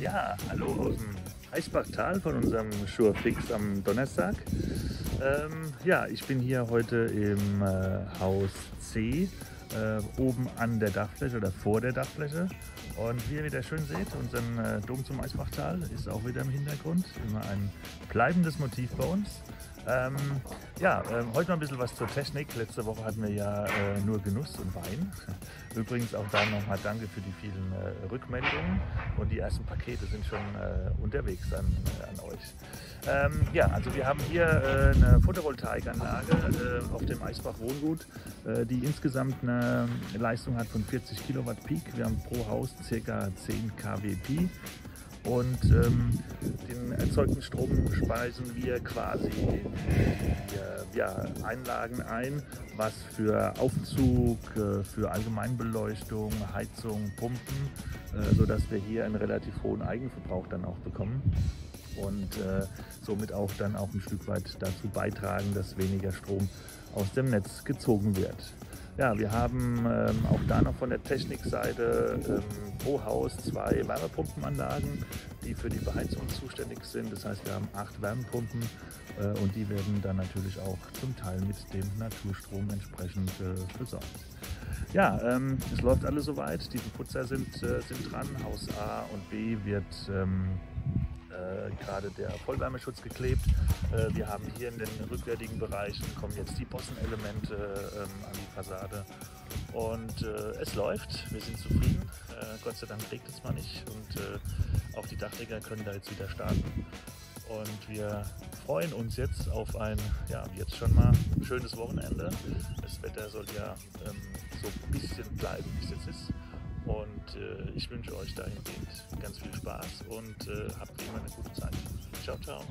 Ja, hallo aus dem Eisbachtal von unserem Surefix am Donnerstag. Ähm, ja, ich bin hier heute im äh, Haus C, äh, oben an der Dachfläche oder vor der Dachfläche. Und wie ihr wieder schön seht, unser äh, Dom zum Eisbachtal ist auch wieder im Hintergrund. Immer ein bleibendes Motiv bei uns. Ähm, ja, äh, heute mal ein bisschen was zur Technik. Letzte Woche hatten wir ja äh, nur Genuss und Wein. Übrigens auch da nochmal danke für die vielen äh, Rückmeldungen und die ersten Pakete sind schon äh, unterwegs an, äh, an euch. Ähm, ja, also wir haben hier äh, eine Photovoltaikanlage auf dem Eisbach Wohngut, die insgesamt eine Leistung hat von 40 Kilowatt Peak. Wir haben pro Haus ca. 10 kW Peak und ähm, den erzeugten Strom speisen wir quasi die ja, Einlagen ein, was für Aufzug, äh, für Allgemeinbeleuchtung, Heizung, Pumpen, äh, sodass wir hier einen relativ hohen Eigenverbrauch dann auch bekommen und äh, somit auch dann auch ein Stück weit dazu beitragen, dass weniger Strom aus dem Netz gezogen wird. Ja, wir haben ähm, auch da noch von der Technikseite ähm, pro Haus zwei Wärmepumpenanlagen, die für die Beheizung zuständig sind. Das heißt, wir haben acht Wärmepumpen äh, und die werden dann natürlich auch zum Teil mit dem Naturstrom entsprechend äh, versorgt. Ja, ähm, es läuft alles soweit. Die Putzer sind, äh, sind dran. Haus A und B wird ähm, äh, gerade der Vollwärmeschutz geklebt. Äh, wir haben hier in den rückwärtigen Bereichen kommen jetzt die Bossenelemente ähm, an die Fassade. Und äh, es läuft, wir sind zufrieden. Äh, Gott sei Dank regnet es mal nicht und äh, auch die Dachdecker können da jetzt wieder starten. Und wir freuen uns jetzt auf ein, ja, jetzt schon mal schönes Wochenende. Das Wetter soll ja ähm, so ein bisschen bleiben, wie es jetzt ist. Und äh, ich wünsche euch dahingehend ganz viel Spaß und äh, habt immer eine gute Zeit. Ciao, ciao.